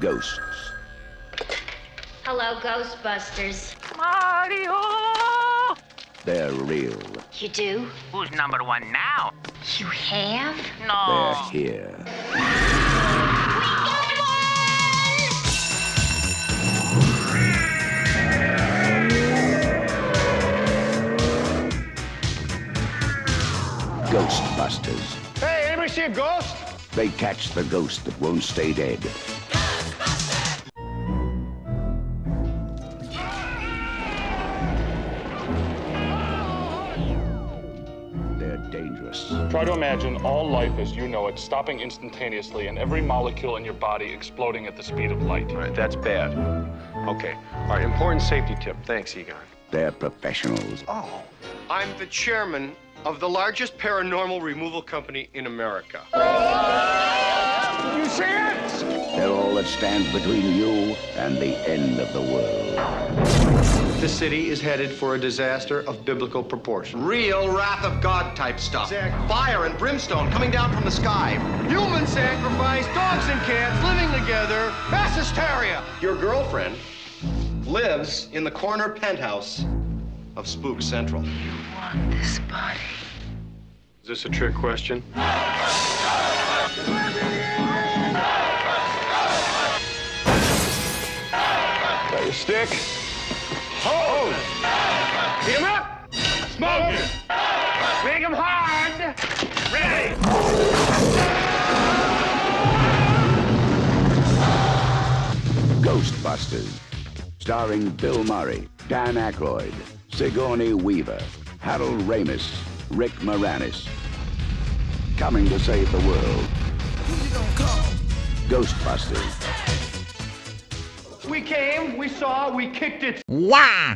ghosts. Hello, Ghostbusters. Mario! They're real. You do? Who's number one now? You have? No. They're here. We got one! Ghostbusters. Hey, anybody see a ghost? They catch the ghost that won't stay dead. Dangerous. Try to imagine all life as you know it stopping instantaneously and every molecule in your body exploding at the speed of light. All right, that's bad. Okay. All right, important safety tip. Thanks, Egon. They're professionals. Oh, I'm the chairman of the largest paranormal removal company in America. You see it? They're all that stands between you and the end of the world. The city is headed for a disaster of biblical proportion. Real wrath of God type stuff. Exactly. Fire and brimstone coming down from the sky. Human sacrifice, dogs and cats living together, mass hysteria. Your girlfriend lives in the corner penthouse of Spook Central. You want this body. Is this a trick question? Got your stick? Make him hard! Ready! Ghostbusters. Starring Bill Murray, Dan Aykroyd, Sigourney Weaver, Harold Ramis, Rick Moranis. Coming to save the world. Ghostbusters. We came, we saw, we kicked it. Wow!